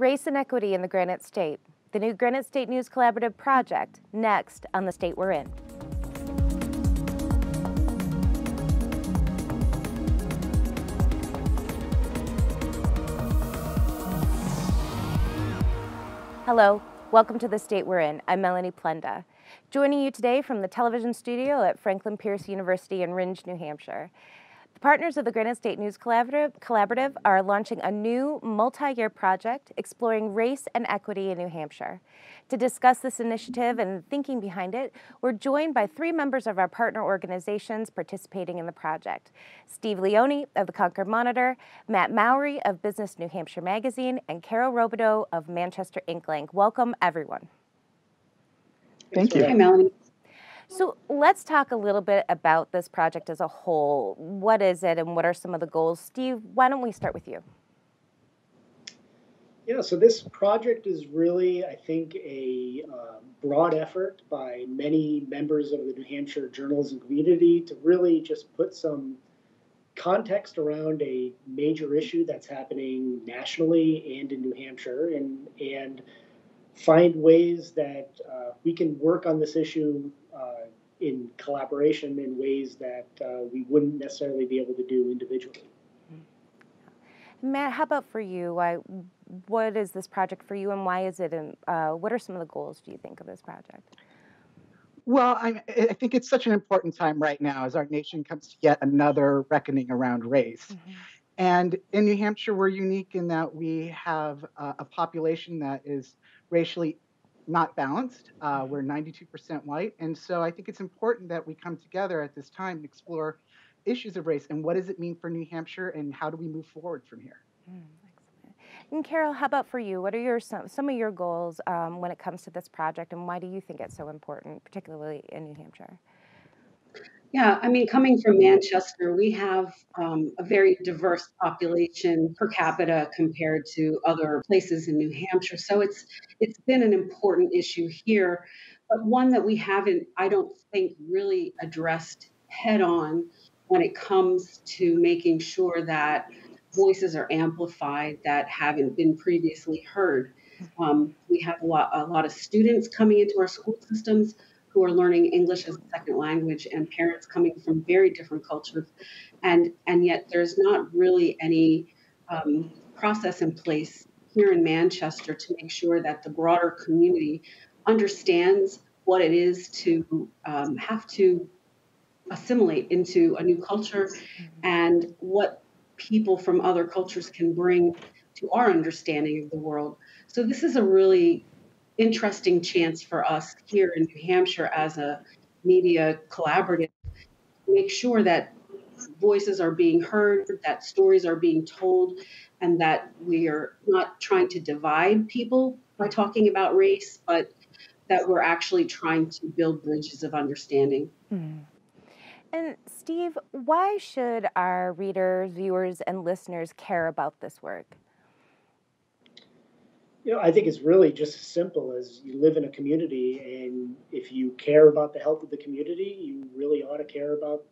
Race and Equity in the Granite State, the new Granite State News Collaborative project, next on the state we're in. Hello, welcome to the state we're in. I'm Melanie Plenda. Joining you today from the television studio at Franklin Pierce University in Rindge, New Hampshire. The partners of the Granite State News Collaborative, Collaborative are launching a new multi-year project exploring race and equity in New Hampshire. To discuss this initiative and the thinking behind it, we're joined by three members of our partner organizations participating in the project. Steve Leone of the Concord Monitor, Matt Mowry of Business New Hampshire Magazine, and Carol Robidoux of Manchester Ink Link. Welcome, everyone. Thank you. Hi, Melanie. So let's talk a little bit about this project as a whole. What is it and what are some of the goals? Steve, why don't we start with you? Yeah, so this project is really, I think, a uh, broad effort by many members of the New Hampshire journalism community to really just put some context around a major issue that's happening nationally and in New Hampshire, and and find ways that uh, we can work on this issue uh, in collaboration in ways that uh, we wouldn't necessarily be able to do individually. Matt, how about for you? Why, what is this project for you, and why is it? In, uh, what are some of the goals do you think of this project? Well, I, I, think it's such an important time right now as our nation comes to yet another reckoning around race. Mm-hmm. And in New Hampshire, we're unique in that we have a, a population that is racially not balanced. Uh, we're 92% white. And so I think it's important that we come together at this time and explore issues of race and what does it mean for New Hampshire and how do we move forward from here. Mm, and Carol, how about for you? What are your some, some of your goals um, when it comes to this project and why do you think it's so important, particularly in New Hampshire? Yeah, I mean, coming from Manchester, we have um, a very diverse population per capita compared to other places in New Hampshire. So it's it's been an important issue here, but one that we haven't, I don't think, really addressed head on when it comes to making sure that voices are amplified that haven't been previously heard. Um, we have a lot, a lot of students coming into our school systems who are learning English as a second language and parents coming from very different cultures. And, and yet there's not really any um, process in place here in Manchester to make sure that the broader community understands what it is to um, have to assimilate into a new culture and what people from other cultures can bring to our understanding of the world. So this is a really interesting chance for us here in New Hampshire as a media collaborative to make sure that voices are being heard, that stories are being told, and that we are not trying to divide people by talking about race, but that we're actually trying to build bridges of understanding. Mm. And Steve, why should our readers, viewers, and listeners care about this work? You know, I think it's really just as simple as you live in a community, and if you care about the health of the community, you really ought to care about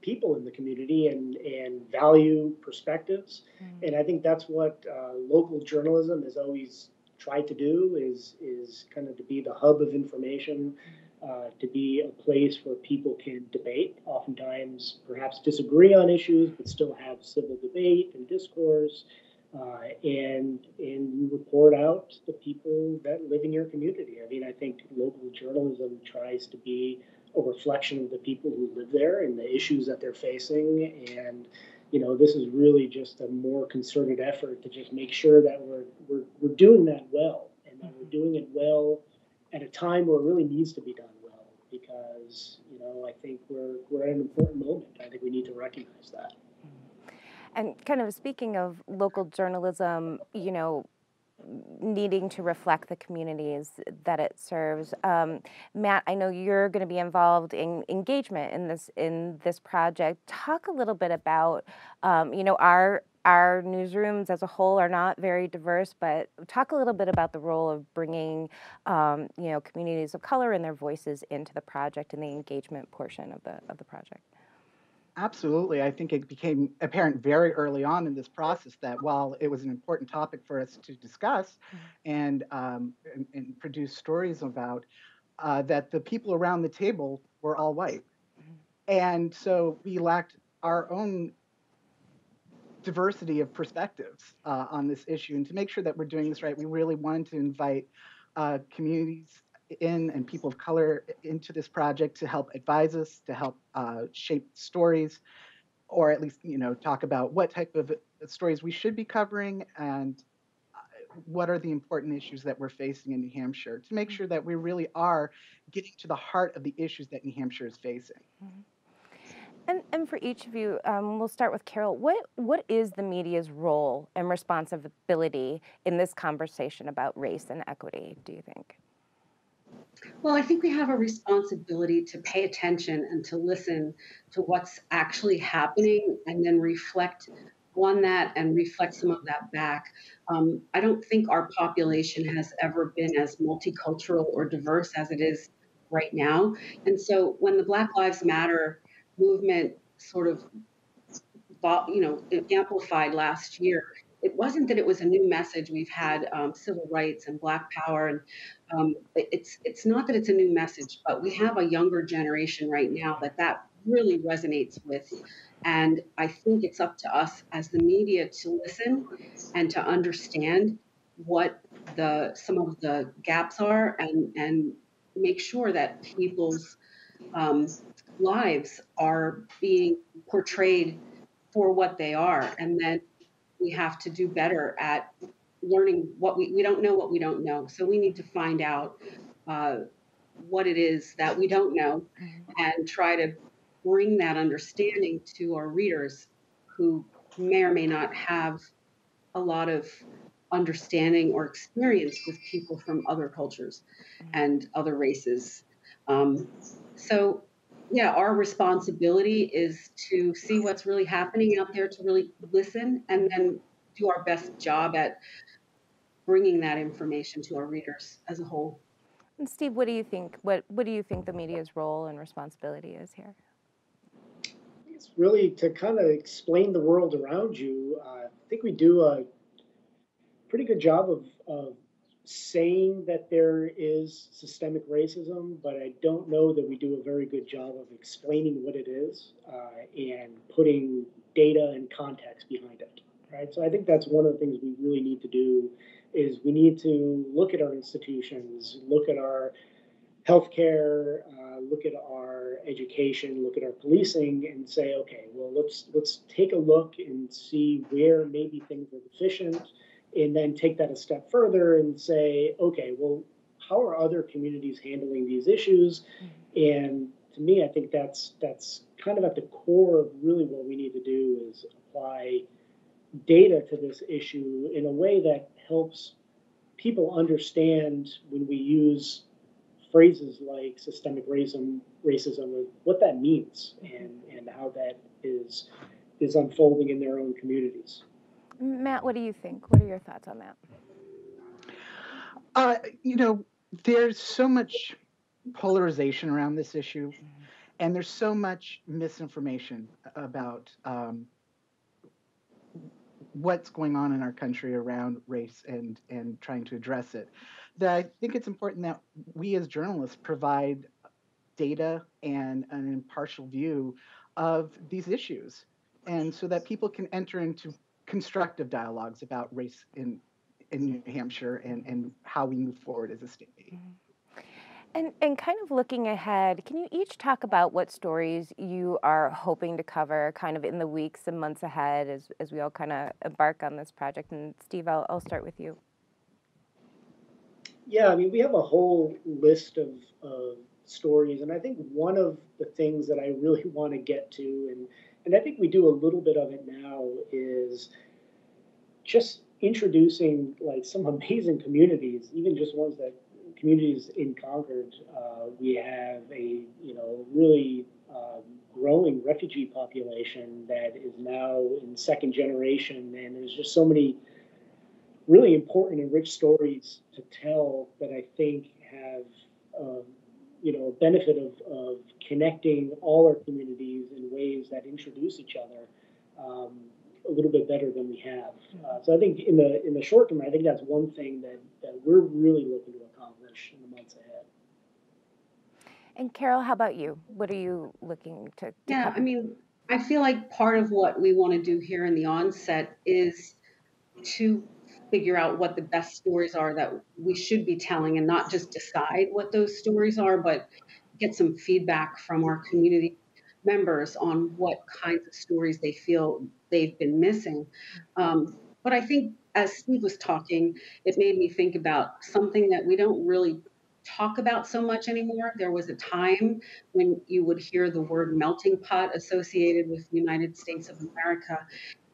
people in the community and and value perspectives. Mm-hmm. And I think that's what uh, local journalism has always tried to do is is kind of to be the hub of information, uh, to be a place where people can debate. Oftentimes, perhaps disagree on issues, but still have civil debate and discourse uh, and and out the people that live in your community. I mean, I think local journalism tries to be a reflection of the people who live there and the issues that they're facing. And you know, this is really just a more concerted effort to just make sure that we're we're, we're doing that well, and that we're doing it well at a time where it really needs to be done well. Because you know, I think we're we're at an important moment. I think we need to recognize that. And kind of speaking of local journalism, you know, needing to reflect the communities that it serves. Um, Matt, I know you're going to be involved in engagement in this in this project. Talk a little bit about, um, you know, our our newsrooms as a whole are not very diverse, but talk a little bit about the role of bringing, um, you know, communities of color and their voices into the project and the engagement portion of the of the project. Absolutely. I think it became apparent very early on in this process that while it was an important topic for us to discuss mm-hmm. and, um, and, and, produce stories about, uh, that the people around the table were all white. Mm-hmm. And so we lacked our own diversity of perspectives uh, on this issue. And to make sure that we're doing this right, we really wanted to invite uh, communities in and people of color into this project to help advise us, to help uh, shape stories, or at least you know talk about what type of stories we should be covering and uh, what are the important issues that we're facing in New Hampshire to make sure that we really are getting to the heart of the issues that New Hampshire is facing. Mm-hmm. And, and for each of you, um, we'll start with Carol. What what is the media's role and responsibility in this conversation about race and equity? Do you think? Well, I think we have a responsibility to pay attention and to listen to what's actually happening and then reflect on that and reflect some of that back. Um, I don't think our population has ever been as multicultural or diverse as it is right now. And so when the Black Lives Matter movement sort of you know amplified last year it wasn't that it was a new message. We've had um, civil rights and Black Power, and um, it's it's not that it's a new message, but we have a younger generation right now that that really resonates with, and I think it's up to us as the media to listen and to understand what the some of the gaps are, and and make sure that people's um, lives are being portrayed for what they are, and then we have to do better at learning what we, we don't know what we don't know. So we need to find out uh, what it is that we don't know and try to bring that understanding to our readers who may or may not have a lot of understanding or experience with people from other cultures and other races. Um, so, yeah, our responsibility is to see what's really happening out there, to really listen, and then do our best job at bringing that information to our readers as a whole. And Steve, what do you think? What What do you think the media's role and responsibility is here? It's really to kind of explain the world around you. Uh, I think we do a pretty good job of, of saying that there is systemic racism, but I don't know that we do a very good job of explaining what it is uh, and putting data and context behind it. Right. So I think that's one of the things we really need to do is we need to look at our institutions, look at our healthcare, uh, look at our education, look at our policing, and say, okay, well, let's let's take a look and see where maybe things are deficient, and then take that a step further and say, okay, well, how are other communities handling these issues? Mm-hmm. And to me, I think that's that's kind of at the core of really what we need to do is apply data to this issue in a way that helps people understand when we use phrases like systemic racism, racism, what that means and, and how that is is unfolding in their own communities. Matt, what do you think? What are your thoughts on that? Uh, you know, there's so much polarization around this issue, and there's so much misinformation about um, what's going on in our country around race and and trying to address it. That I think it's important that we as journalists provide data and an impartial view of these issues, and so that people can enter into constructive dialogues about race in in New Hampshire and and how we move forward as a state. Mm-hmm. And, and kind of looking ahead, can you each talk about what stories you are hoping to cover kind of in the weeks and months ahead as, as we all kind of embark on this project? And Steve, I'll, I'll start with you. Yeah, I mean, we have a whole list of, of stories, and I think one of the things that I really want to get to, and, and I think we do a little bit of it now, is just introducing like some amazing communities, even just ones that communities in Concord, uh, we have a you know really um, growing refugee population that is now in second generation, and there's just so many really important and rich stories to tell that I think have um, you know, benefit of, of connecting all our communities in ways that introduce each other um, a little bit better than we have. Uh, so I think in the in the short term, I think that's one thing that, that we're really looking to accomplish in the months ahead. And Carol, how about you? What are you looking to? to Yeah, cover? I mean, I feel like part of what we want to do here in the onset is to figure out what the best stories are that we should be telling and not just decide what those stories are, but get some feedback from our community members on what kinds of stories they feel they've been missing. Um, but I think as Steve was talking, it made me think about something that we don't really talk about so much anymore. There was a time when you would hear the word melting pot associated with the United States of America,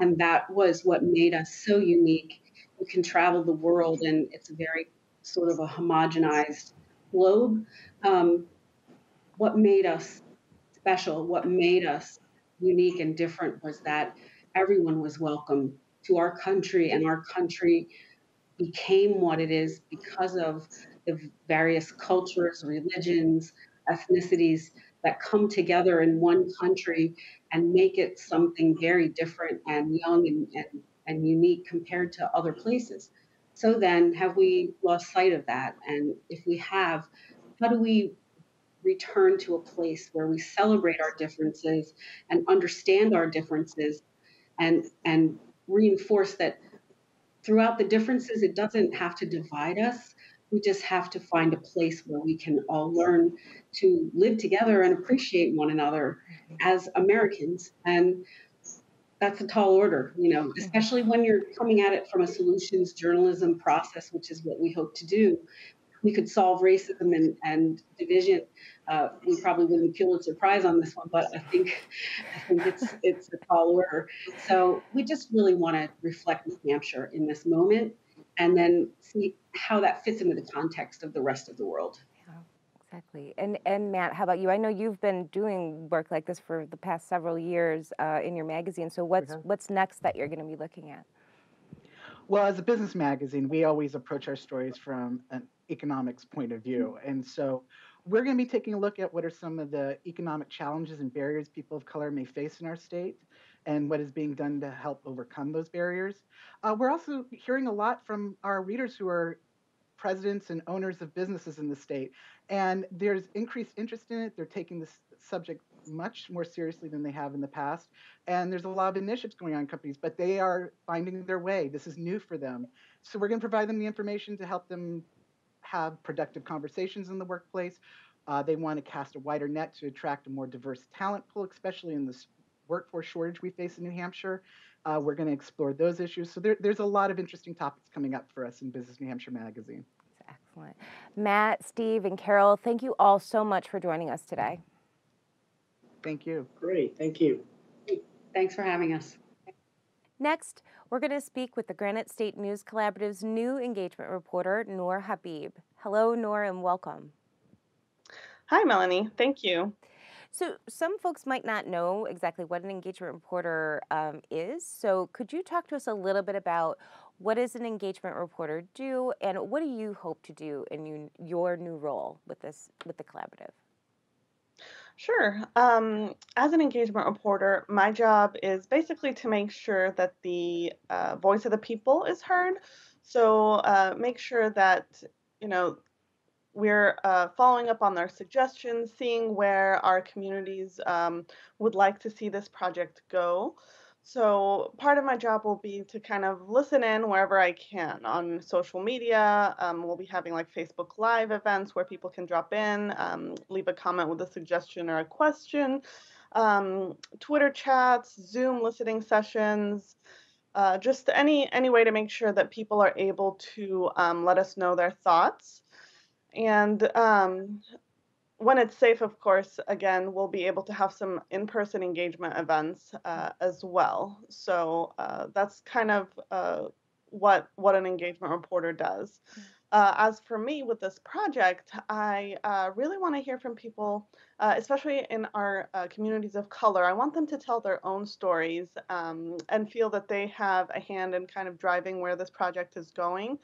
and that was what made us so unique. We can travel the world, and it's a very sort of a homogenized globe. Um, what made us special, what made us unique and different was that everyone was welcome to our country, and our country became what it is because of the various cultures, religions, ethnicities that come together in one country and make it something very different and young and, and, and unique compared to other places. So then, have we lost sight of that? And if we have, how do we return to a place where we celebrate our differences and understand our differences and and reinforce that throughout the differences it doesn't have to divide us we just have to find a place where we can all learn to live together and appreciate one another as Americans. And that's a tall order, you know, especially when you're coming at it from a solutions journalism process, which is what we hope to do. We could solve racism and, and division. Uh, we probably win the Pulitzer Prize on this one, but I think I think it's it's a tall order. So we just really want to reflect New Hampshire in this moment and then see how that fits into the context of the rest of the world. Exactly. And and Matt, how about you? I know you've been doing work like this for the past several years uh, in your magazine. So what's Mhm. what's next that you're going to be looking at? Well, as a business magazine, we always approach our stories from an economics point of view. And so we're going to be taking a look at what are some of the economic challenges and barriers people of color may face in our state and what is being done to help overcome those barriers. Uh, we're also hearing a lot from our readers who are presidents and owners of businesses in the state. And there's increased interest in it. They're taking this subject much more seriously than they have in the past. And there's a lot of initiatives going on in companies, but they are finding their way. This is new for them. So we're going to provide them the information to help them have productive conversations in the workplace. Uh, they want to cast a wider net to attract a more diverse talent pool, especially in this workforce shortage we face in New Hampshire. Uh, we're going to explore those issues. So there, there's a lot of interesting topics coming up for us in Business New Hampshire Magazine. Excellent. Matt, Steve, and Carol, thank you all so much for joining us today. Thank you. Great, thank you. Thanks for having us. Next, we're going to speak with the Granite State News Collaborative's new engagement reporter, Noor Habib. Hello, Noor, and welcome. Hi, Melanie. Thank you. So, some folks might not know exactly what an engagement reporter um, is. So, could you talk to us a little bit about what does an engagement reporter do, and what do you hope to do in you, your new role with this with the collaborative? Sure. Um, as an engagement reporter, my job is basically to make sure that the uh, voice of the people is heard. So uh, make sure that you know we're uh, following up on their suggestions, seeing where our communities um, would like to see this project go. So part of my job will be to kind of listen in wherever I can on social media. Um, we'll be having like Facebook Live events where people can drop in, um, leave a comment with a suggestion or a question, um, Twitter chats, Zoom listening sessions. Uh, just any any way to make sure that people are able to um, let us know their thoughts. And um, when it's safe, of course, again, we'll be able to have some in-person engagement events uh, as well. So uh, that's kind of uh, what what an engagement reporter does. Uh, as for me with this project, I uh, really want to hear from people, uh, especially in our uh, communities of color. I want them to tell their own stories um, and feel that they have a hand in kind of driving where this project is going.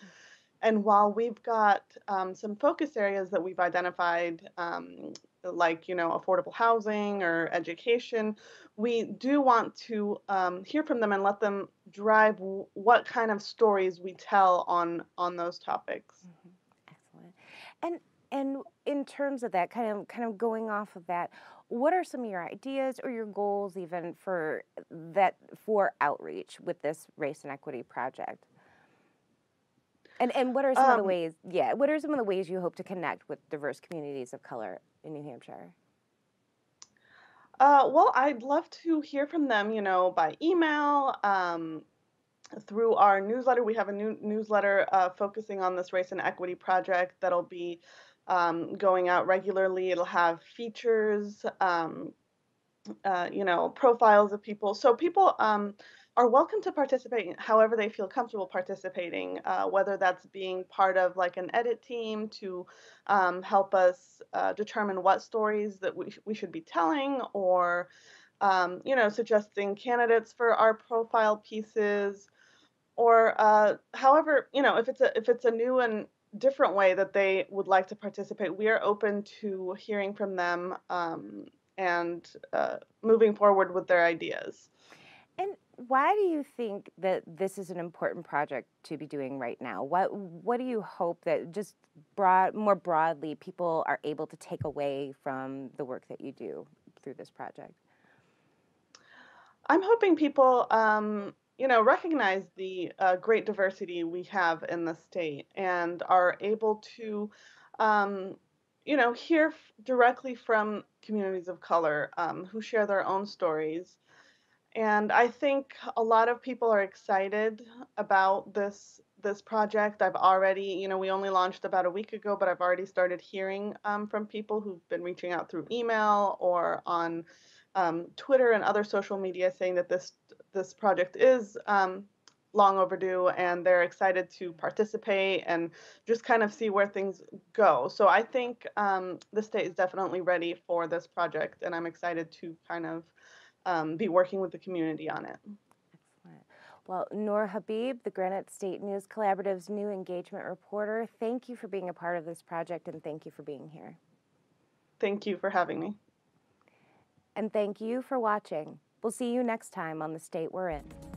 And while we've got um, some focus areas that we've identified, um, like you know affordable housing or education, we do want to um, hear from them and let them drive w- what kind of stories we tell on on those topics. Mhm. Excellent. And and in terms of that, kind of kind of going off of that, what are some of your ideas or your goals even for that for outreach with this race and equity project? And and what are some of the Um, ways, yeah, what are some of the ways you hope to connect with diverse communities of color in New Hampshire? uh, well, I'd love to hear from them, you know, by email, um, through our newsletter. We have a new newsletter uh, focusing on this race and equity project that'll be um, going out regularly. It'll have features, um, uh, you know, profiles of people. So people um, are welcome to participate however they feel comfortable participating, uh, whether that's being part of like an edit team to um, help us uh, determine what stories that we, sh- we should be telling or, um, you know, suggesting candidates for our profile pieces or uh, however, you know, if it's a if it's a new and different way that they would like to participate, we are open to hearing from them um, and uh, moving forward with their ideas. Why do you think that this is an important project to be doing right now? What what do you hope that just broad more broadly people are able to take away from the work that you do through this project? I'm hoping people, um, you know, recognize the uh, great diversity we have in the state and are able to, um, you know, hear f- directly from communities of color um, who share their own stories. And I think a lot of people are excited about this this project. I've already, you know, we only launched about a week ago, but I've already started hearing um, from people who've been reaching out through email or on um, Twitter and other social media saying that this this project is um, long overdue and they're excited to participate and just kind of see where things go. So I think um, the state is definitely ready for this project, and I'm excited to kind of um, be working with the community on it. Excellent. Well, Noor Habib, the Granite State News Collaborative's new engagement reporter, thank you for being a part of this project and thank you for being here. Thank you for having me. And thank you for watching. We'll see you next time on The State We're In.